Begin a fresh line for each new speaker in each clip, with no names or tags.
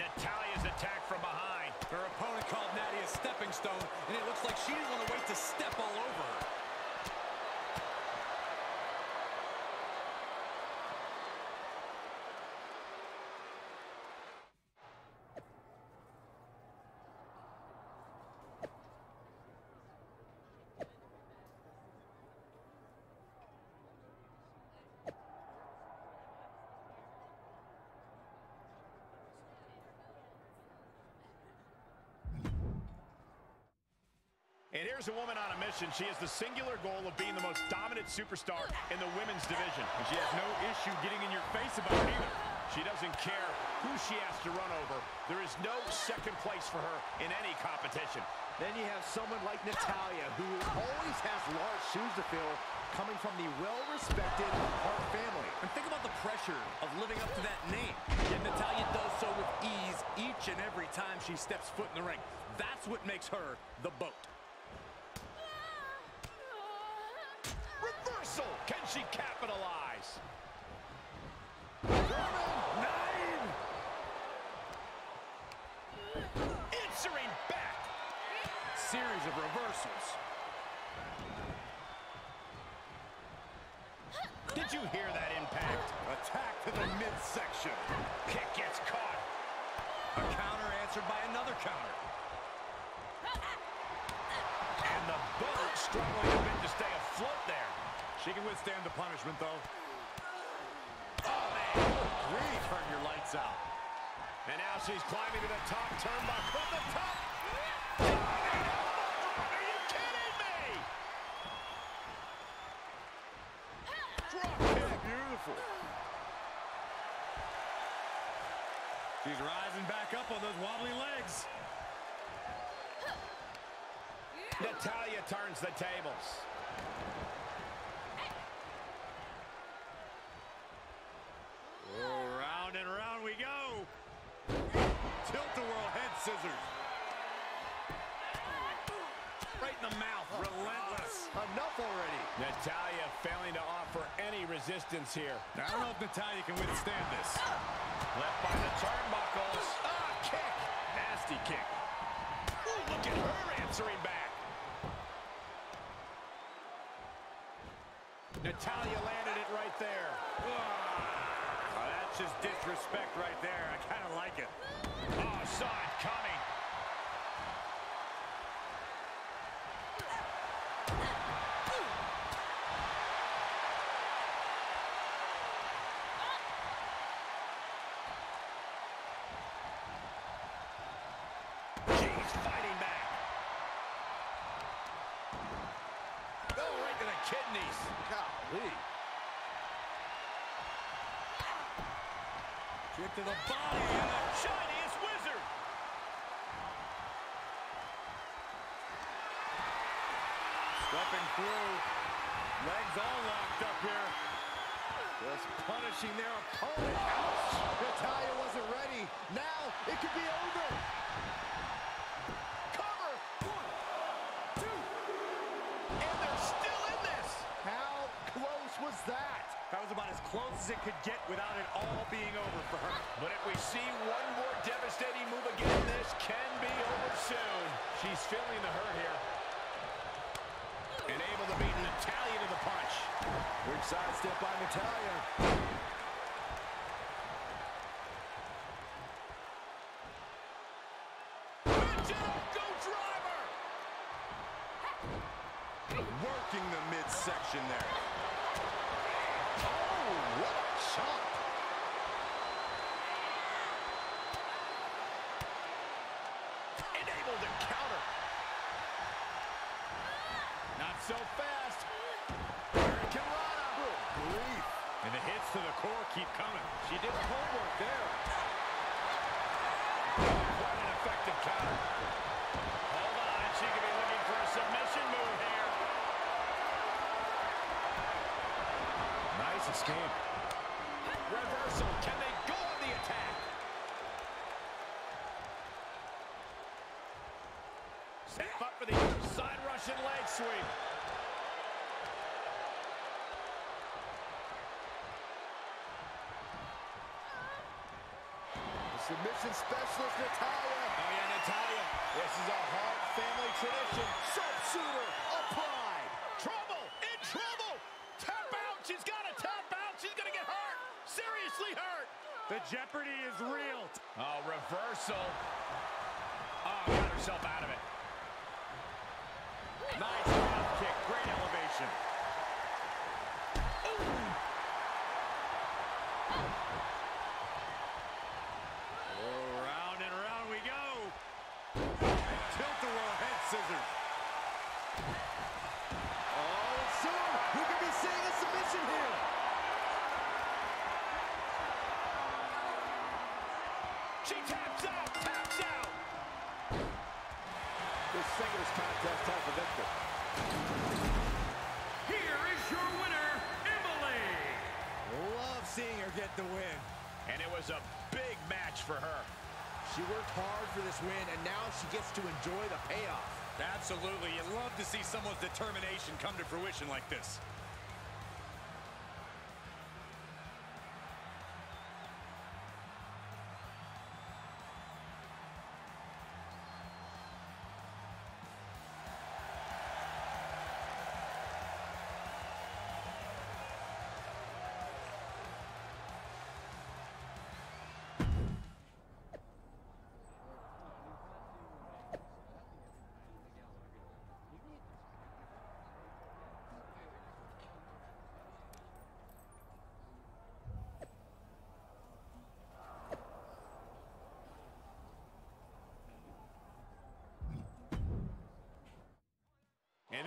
on attack from behind.
Her opponent called Natty a stepping stone, and it looks like she didn't want to wait to step all over her.
And here's a woman on a mission. She has the singular goal of being the most dominant superstar in the women's division.
And she has no issue getting in your face about it either.
She doesn't care who she has to run over. There is no second place for her in any competition.
Then you have someone like Natalya, who always has large shoes to fill, coming from the well-respected Hart family.
And think about the pressure of living up to that name. Yet Natalya does so with ease each and every time she steps foot in the ring. That's what makes her the boat.
Reversal! Can she capitalize?
Nine!
Answering back!
Series of reversals.
Did you hear that impact?
Attack to the midsection.
Kick gets caught.
A counter answered by another counter.
And the boat struggling a bit to stay afloat there.
She can withstand the punishment, though.
Oh, man.
Grief, turn your lights out.
And now she's climbing to the top turnbuckle. From the top. Are you kidding me?
Beautiful. She's rising back up on those wobbly legs.
Natalya turns the tables.
Oh, round and round we go. Tilt-a-whirl head scissors. Right in the mouth, relentless.
Enough already.
Natalya failing to offer any resistance here.
I don't know if Natalya can withstand this.
Left by the turnbuckles. Ah, kick. Nasty kick. Ooh, look at her answering back. Natalya landed it right there.
Oh, that's just disrespect right there. I kind of like it.
Oh, saw it coming. She's fighting back. Oh, right to the kidneys.
Golly.
Kick to the body.
And the Chinese wizard.
Stepping through. Legs all locked up here.
Just punishing their opponent. Ouch! Wasn't ready. Now it could be over.
Cover. One, two. And they're still in this.
How close was that?
That was about as close as it could get without it all being over for her.
But if we see one more devastating move again, this can be over soon. She's feeling the hurt here. And able to beat Natalya to the punch.
Big side step by Natalya.
Working the midsection there.
Oh, what a
counter. Not so fast. Hurricanrana.
Good grief.
And the hits to the core keep coming.
She did homework there.
Quite an effective counter. Hold on, she could be looking for a submission move here.
Nice escape.
Reversal. Can they go on the attack? Set up for the side Russian leg sweep.
This submission specialist Natalya.
Oh, yeah, Natalya. This is a Hart family tradition.
Sharpshooter applied.
Trouble! In trouble! Tap out! She's got to tap out! She's going to get hurt! Seriously hurt!
The jeopardy is real.
Oh, reversal. Oh, got herself out of it.
Nice drop kick. Great elevation. Oh, round and round we go.
For
this win, and now she gets to enjoy the payoff.
Absolutely. You love to see someone's determination come to fruition like this.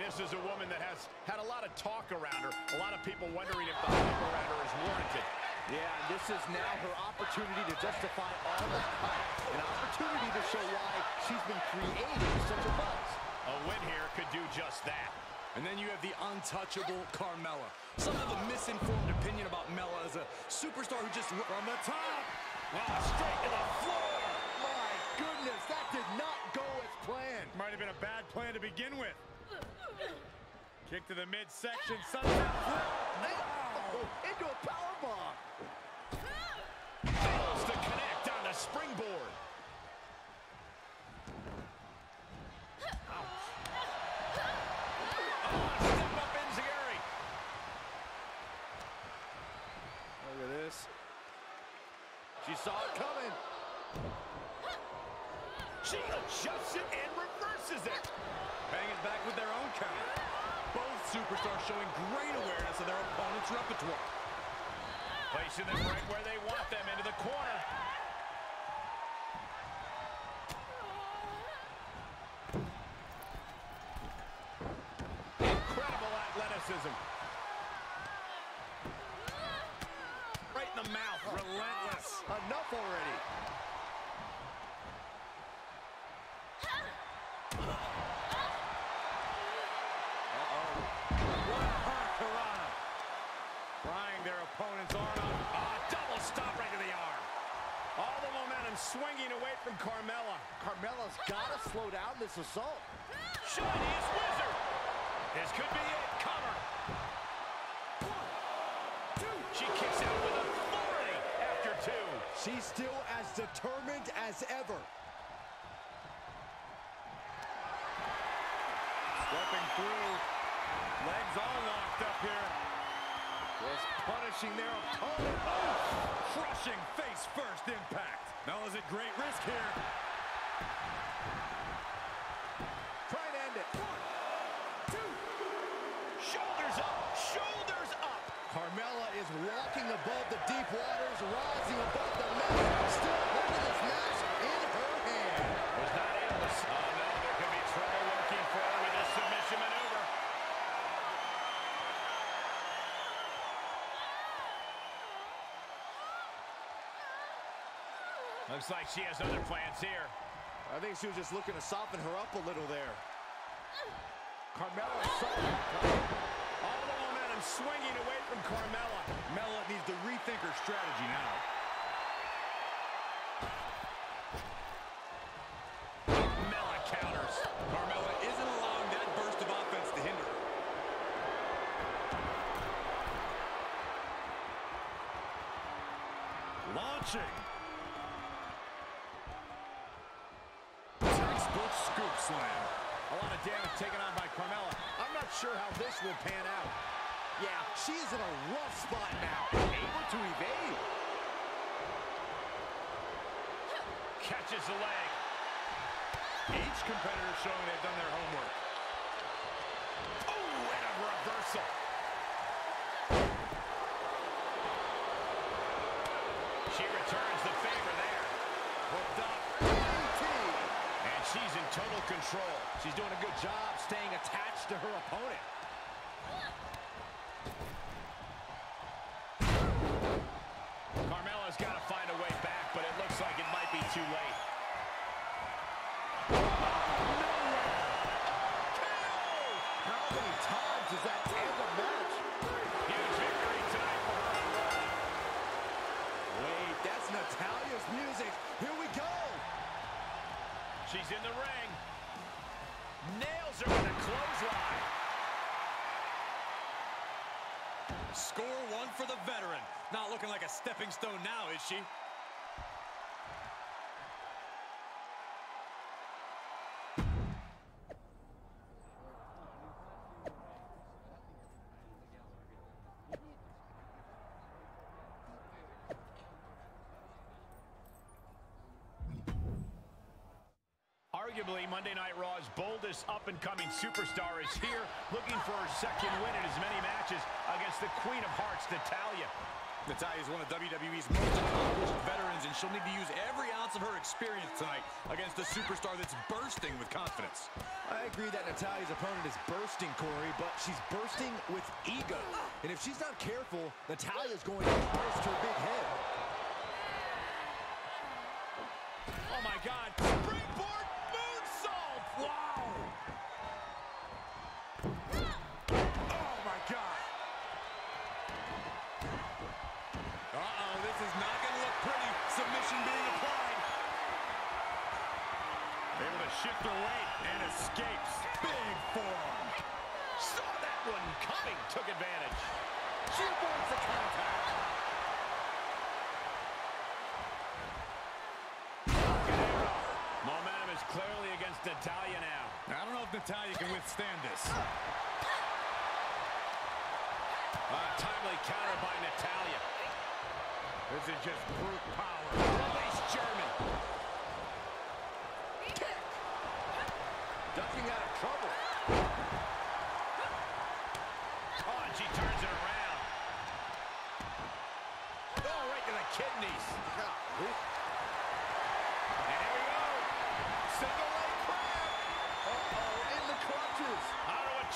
This is a woman that has had a lot of talk around her. A lot of people wondering if the hype around her is warranted.
Yeah, and this is now her opportunity to justify all that hype. An opportunity to show why she's been creating such a buzz.
A win here could do just that.
And then you have the untouchable Carmella. Some have a misinformed opinion about Mella as a superstar who just from the top.
Wow, straight to the floor.
My goodness, that did not go as planned.
Might have been a bad plan to begin with. Kick to the midsection, sunset flip.
Oh, into a powerbomb.
Fails to connect on the springboard. Oh, step up Enziguri.
Look at this. She saw it coming.
She adjusts it and reverses it.
Bang it back with their own count. Both superstars showing great awareness of their opponent's repertoire.
Placing them right where they want them, into the corner. Incredible athleticism.
Right in the mouth, relentless.
Enough already.
Hurricane. Prying their opponent's arm out.
Ah, double stop right to the arm. All the swinging away from Carmella.
Carmella's got to slow down this assault.
Chinese wizard. This could be it. Cover. She kicks out with authority after two.
She's still as determined as ever.
Stepping through. Legs all locked up here.
Just punishing their opponent.
Crushing face first impact. Mella's at great risk here.
Try and end it.
Shoulders up. Shoulders up.
Carmella is walking above the deep waters, rising above the mess, still holding this match in her hand.
Was not able to... Oh, no. There could be trouble working for her with this submission maneuver. Looks like she has other plans here.
I think she was just looking to soften her up a little there. Carmella.
All the momentum swinging away from Carmella.
Mella needs to rethink her strategy now.
Mella counters.
Carmella isn't allowing that burst of offense to hinder her. Launching. Scoop slam.
A lot of damage taken on by Carmella. I'm not sure how this will pan out. Yeah, she's in a rough spot now. Able to evade.
Catches the leg.
Each competitor showing they've done their homework.
Oh, and a reversal. She returns the favor there.
Hooked up. DDT.
And she's in total control.
She's doing a good job staying attached to her opponent.
Carmella's got to find a way back, but it looks like it might be too late.
How many times does that end a match?
Huge victory tonight for her on Raw.
Wait, that's Natalya's music. Here we go.
She's in the ring. Nails her with a clothesline.
Score one for the veteran. Not looking like a stepping stone now, is she?
Arguably, Monday Night Raw's boldest up-and-coming superstar is here, looking for her second win in as many matches against the Queen of Hearts, Natalya.
Natalya is one of WWE's most accomplished veterans, and she'll need to use every ounce of her experience tonight against a superstar that's bursting with confidence.
I agree that Natalya's opponent is bursting, Corey, but she's bursting with ego. And if she's not careful, Natalya's going to burst her big head.
Oh, my God. Springboard moonsault. Wow.
Oh, my God.
Uh-oh, this is not going to look pretty. Submission being applied.
Able to shift her weight and escapes.
Big form.
Saw that one coming. Took advantage.
She avoids the contact.
Momentum is clearly against Natalya now.
I don't know if Natalya can withstand this.
A timely counter by Natalya. This is just brute power. Release German.
Kick. Ducking out of trouble.
Oh, and she turns it around. Oh, right to the kidneys.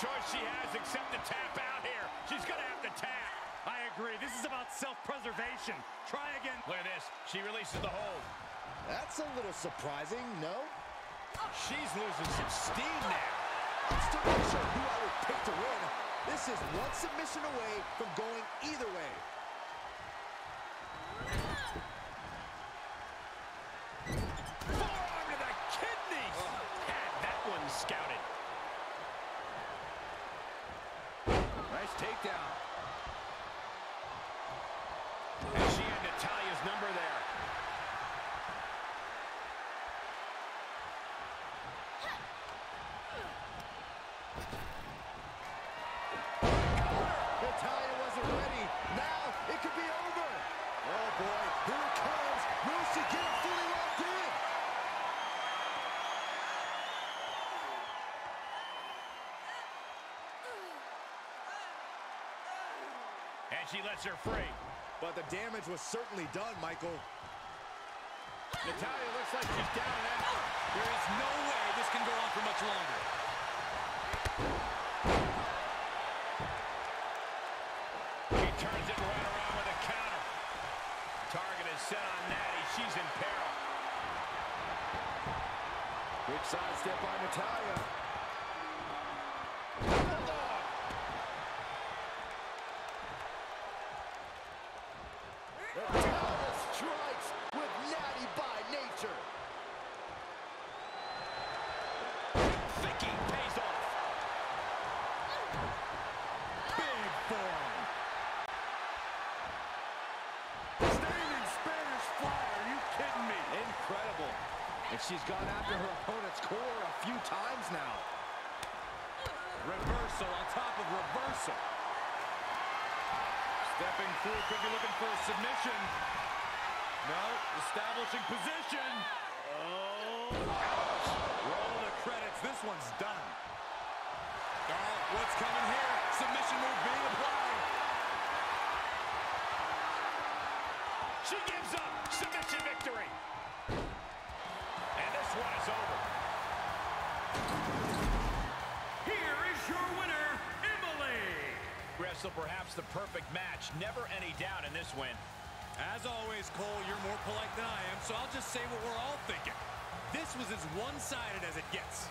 Choice she has except to tap out here. She's going to have to tap.
I agree. This is about self-preservation. Try again.
Look at this. She releases the hold.
That's a little surprising, no?
She's losing some steam now.
I'm still not sure who I would pick to win. This is one submission away from going either way.
Forearm to the kidneys. Had that one scouted.
Nice takedown.
And she had Natalya's number there.
Natalya wasn't ready. Now it could be over. Oh boy, here it comes. Will she get it fully locked in?
And she lets her free.
But the damage was certainly done, Michael.
Natalya looks like she's down and out.
There is no way this can go on for much longer.
He turns it right around with a counter. Target is set on Natty. She's in peril.
Big side step by Natalya.
Bulldog.
Natalya strikes with Natty by nature.
Thinking pays off.
Big form. Standing Spanish fly. Are you kidding me?
Incredible. And she's gone after her opponent's core a few times now.
Reversal on top of reversal. Stepping through, could be looking for a submission. No, establishing position. Oh. Roll the credits. This one's done. Oh, what's coming here? Submission move being applied.
She gives up. Submission victory. Is over.
Here is your winner, Emily.
Wrestle perhaps the perfect match. Never any doubt in this win.
As always, Cole, you're more polite than I am, so I'll just say what we're all thinking. This was as one-sided as it gets.